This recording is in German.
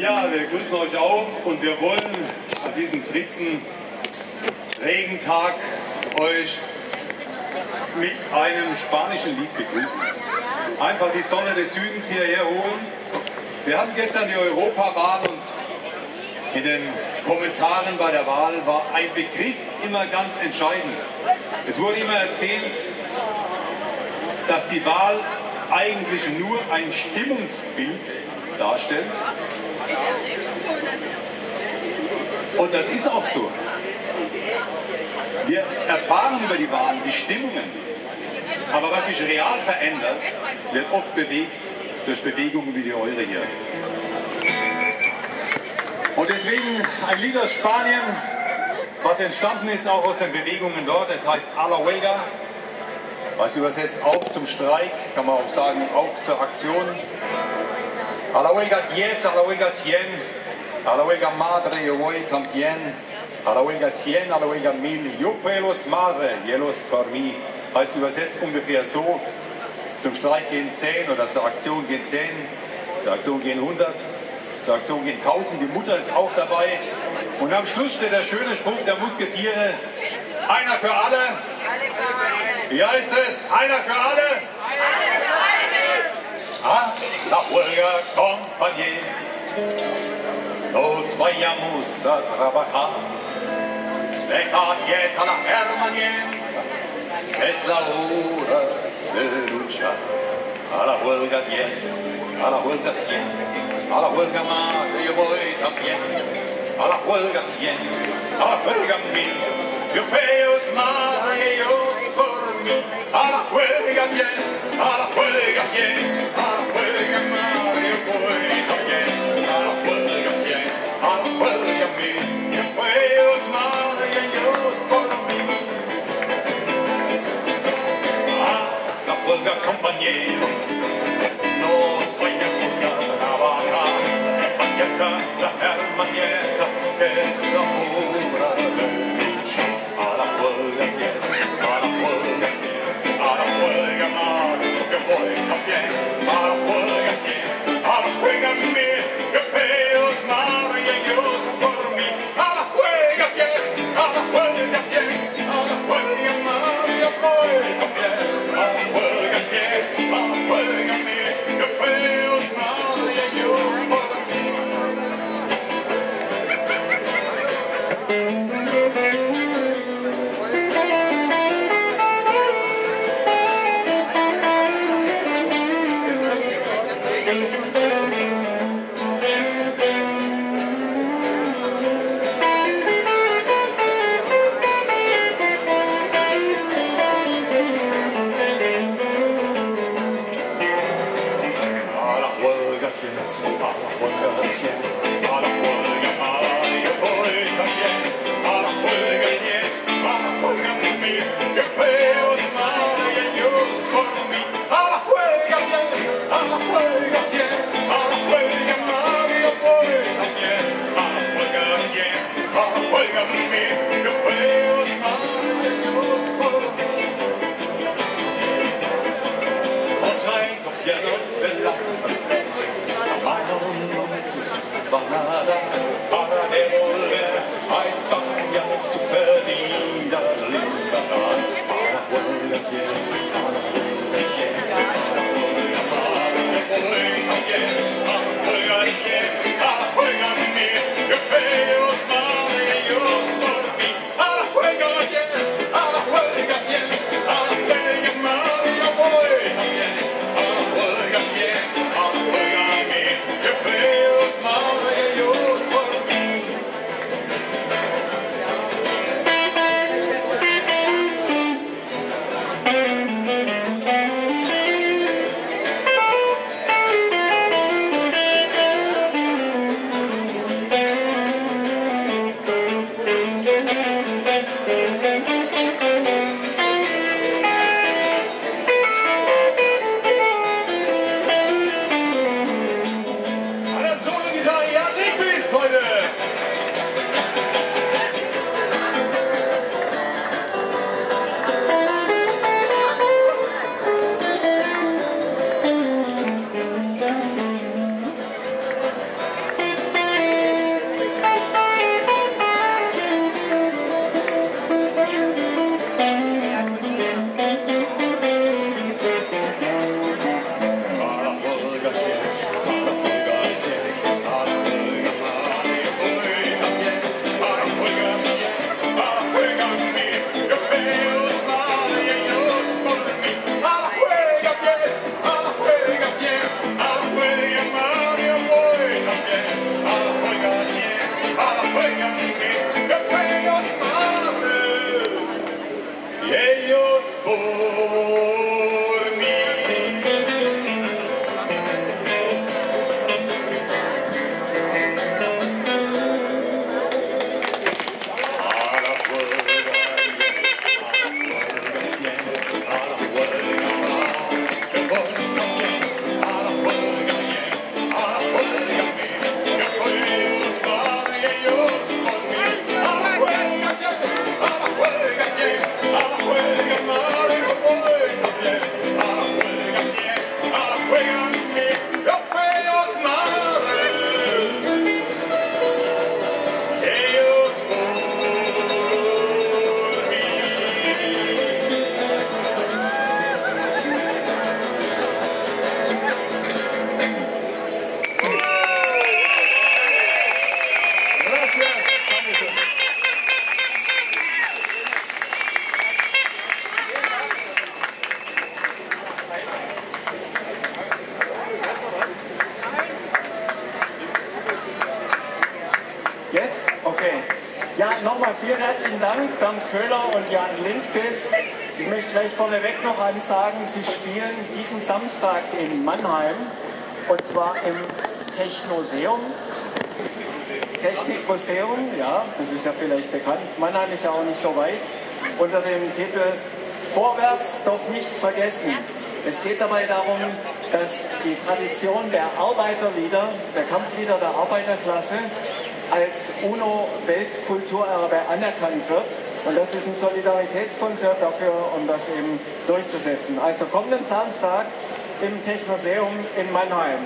Ja, wir grüßen euch auch und wir wollen an diesem tristen Regentag euch mit einem spanischen Lied begrüßen. Einfach die Sonne des Südens hierher holen. Wir hatten gestern die Europawahl und in den Kommentaren bei der Wahl war ein Begriff immer ganz entscheidend. Es wurde immer erzählt, dass die Wahl eigentlich nur ein Stimmungsbild darstellt. Und das ist auch so. Wir erfahren über die Wahlen die Stimmungen. Aber was sich real verändert, wird oft bewegt durch Bewegungen wie die eure hier. Und deswegen ein Lied aus Spanien, was entstanden ist auch aus den Bewegungen dort. Es heißt A la Huelga, was übersetzt auf zum Streik, kann man auch sagen, auf zur Aktion. A la huelga 10, a la huelga 100, a la huelga madre yo voy también, a la huelga 100, a la huelga 1000, yo pelos madre, hielos por mí. Heißt übersetzt ungefähr so, zum Streik gehen 10 oder zur Aktion gehen 10, zur Aktion gehen 100, zur Aktion gehen 1000, die Mutter ist auch dabei. Und am Schluss steht der schöne Spruch der Musketiere, einer für alle. Wie heißt es? Einer für alle? La huelga, compañero. Nos vayamos a trabajar. Deja quieta la hermanía. Es la hora de luchar. A la huelga 10, a la huelga 100, a la huelga más, yo voy también. A la huelga 100, a la huelga 1000. Yo veo más ellos por mí. A la huelga 10, a la huelga 100. longa A Bangla. Jetzt? Okay. Ja, nochmal vielen herzlichen Dank, Bernd Köhler und Jan Lindquist. Ich möchte gleich vorneweg noch ansagen, Sie spielen diesen Samstag in Mannheim und zwar im Technoseum. Technikmuseum, ja, das ist ja vielleicht bekannt. Mannheim ist ja auch nicht so weit. Unter dem Titel Vorwärts doch nichts vergessen. Es geht dabei darum, dass die Tradition der Arbeiterlieder, der Kampflieder der Arbeiterklasse, als UNO-Weltkulturerbe anerkannt wird. Und das ist ein Solidaritätskonzert dafür, um das eben durchzusetzen. Also kommenden Samstag im Technoseum in Mannheim.